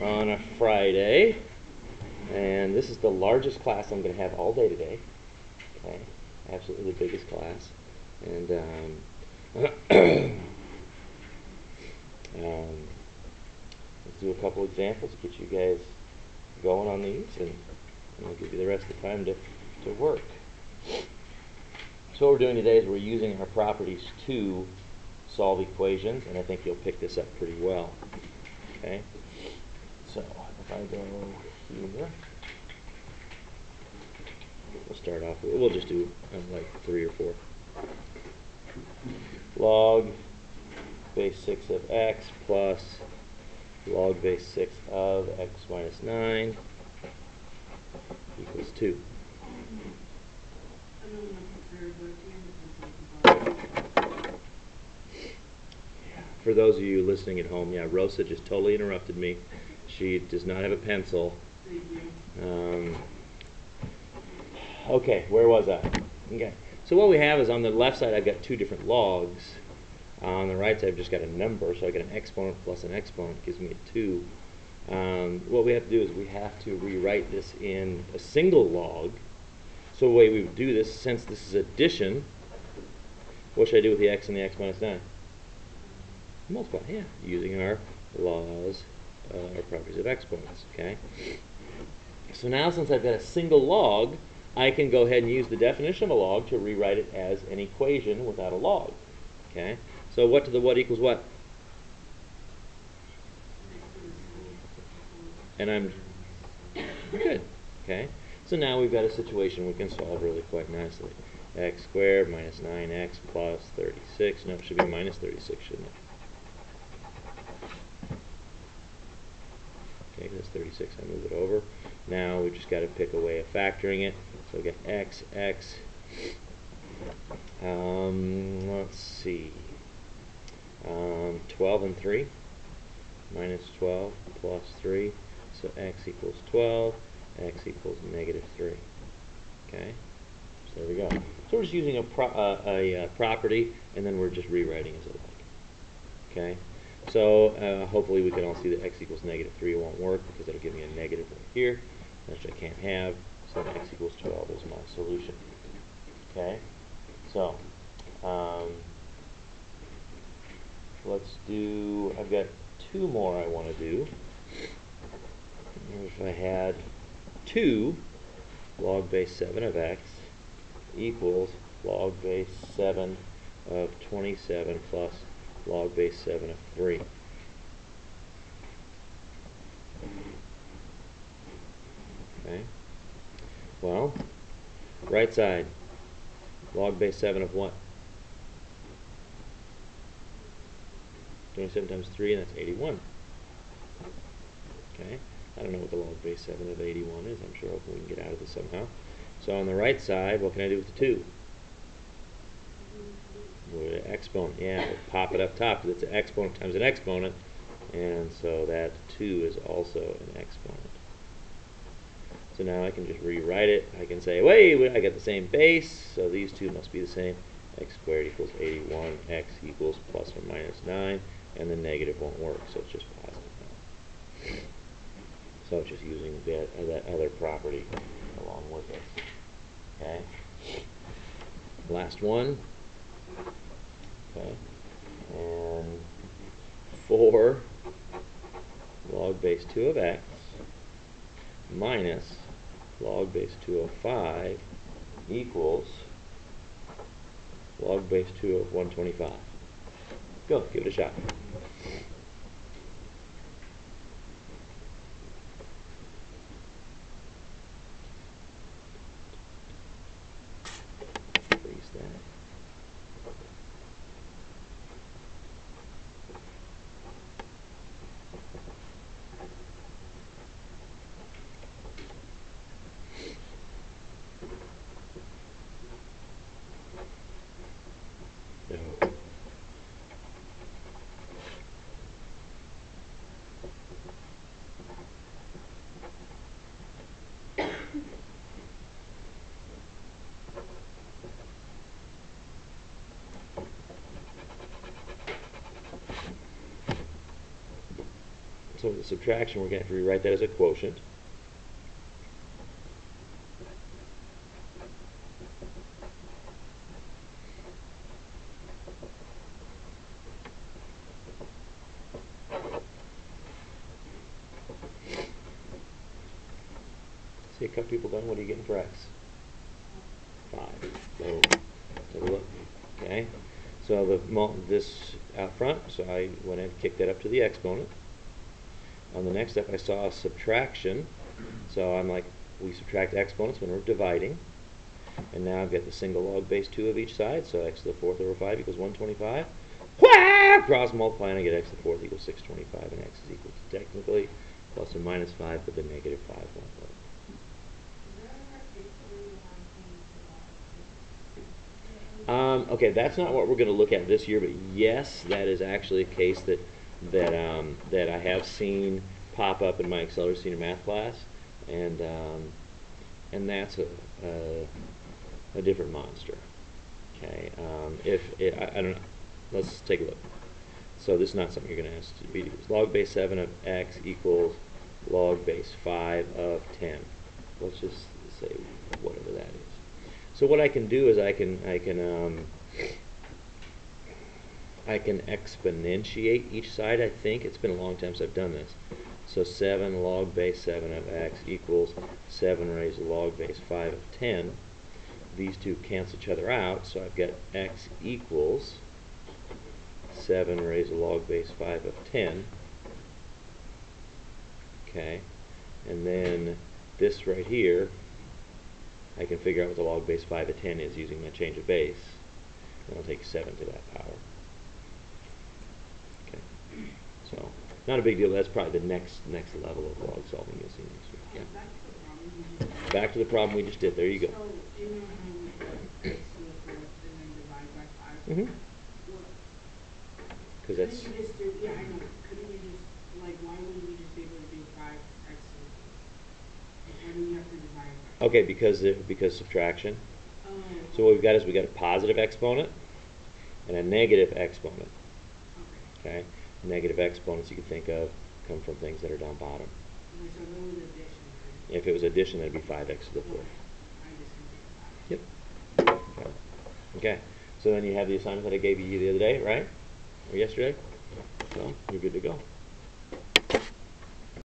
on a Friday. And this is the largest class I'm going to have all day today. Okay, absolutely the biggest class. And um, um, let's do a couple examples, get you guys going on these, and, and I'll give you the rest of the time to, to work. So what we're doing today is we're using our properties to solve equations, and I think you'll pick this up pretty well. Okay? So if I go here, we'll start off, we'll just do um, like three or four. Log base 6 of x plus log base 6 of x minus 9 equals 2. For those of you listening at home, yeah, Rosa just totally interrupted me. She does not have a pencil. Um, okay, where was I? Okay, so what we have is on the left side I've got two different logs. On the right side I've just got a number, so I get an exponent plus an exponent gives me a 2. Um, what we have to do is we have to rewrite this in a single log. So the way we would do this, since this is addition, what should I do with the x and the x minus 9? Multiply, yeah, using our laws, uh, our properties of exponents, okay? So now since I've got a single log, I can go ahead and use the definition of a log to rewrite it as an equation without a log, okay? So what to the what equals what? And I'm good, okay? So now we've got a situation we can solve really quite nicely. x squared minus 9x plus 36. No, it should be minus 36, shouldn't it? Okay, that's 36. I move it over. Now we've just got to pick a way of factoring it. So we get x, x. Um, let's see. Um, 12 and 3 minus 12 plus 3. So x equals 12, x equals negative 3. Okay, so there we go. So we're just using a, pro uh, a uh, property, and then we're just rewriting as a like. Okay, so uh, hopefully we can all see that x equals negative 3 won't work because it'll give me a negative right here, which I can't have. So x equals 12 is my solution. Okay, so um, let's do, I've got two more I want to do. If I had 2 log base 7 of x equals log base 7 of 27 plus log base 7 of 3. Okay. Well, right side, log base 7 of what? 27 times 3, and that's 81. Okay. I don't know what the log base 7 of 81 is. I'm sure we can get out of this somehow. So on the right side, what can I do with the 2? Exponent, yeah, we'll pop it up top because it's an exponent times an exponent. And so that 2 is also an exponent. So now I can just rewrite it. I can say, wait, I got the same base, so these two must be the same. x squared equals 81, x equals plus or minus 9, and the negative won't work, so it's just positive now. So it's just using that, that other property along with it. Okay. Last one. Okay. And 4 log base 2 of x minus log base 2 of 5 equals log base 2 of 125. Go, give it a shot. Freeze that. No. So with the subtraction, we're going to have to rewrite that as a quotient. See a couple people going, what are you getting for x? Five. Boom. A look. Okay. So the this out front, so I went and kicked that up to the exponent. On the next step, I saw a subtraction. So I'm like, we subtract exponents when we're dividing. And now I've got the single log base 2 of each side, so x to the fourth over 5 equals 125. Whaa! Cross multiply and I get x to the fourth equals 625, and x is equal to technically plus or minus 5, but the negative 5 won't work. Um, okay, that's not what we're going to look at this year, but yes, that is actually a case that that um, that I have seen pop up in my accelerated senior math class, and um, and that's a, a a different monster. Okay, um, if it, I, I don't know, let's take a look. So this is not something you're going to ask to be. Log base seven of x equals log base five of ten. Let's just say whatever that is. So what I can do is I can I can um, I can exponentiate each side. I think it's been a long time since I've done this. So seven log base seven of x equals seven raised to log base five of ten. These two cancel each other out, so I've got x equals seven raised to log base five of ten. Okay, and then this right here I can figure out what the log base 5 of 10 is using my change of base. And I'll take 7 to that power. So, not a big deal. That's probably the next next level of log solving you'll see next week. Yeah. Back to the problem you just- Back to the problem we just did. There you go. So, you know how we put x to the fourth and then divide by five? Mhm. Well, Because that's you just do, yeah, I know, couldn't you just, like, why wouldn't we just be able to do five x to the fourth? Like, Why do we have to divide by? okay because because subtraction. Oh. So what we've got is we've got a positive exponent and a negative exponent. Okay, Okay. Negative exponents you can think of come from things that are down bottom. okay, so those addition, right? If it was addition, that'd be 5x to the fourth. I just can think about it. Yep. Okay. Okay. So then you have the assignment that I gave you the other day, right? Or yesterday? So you're good to go.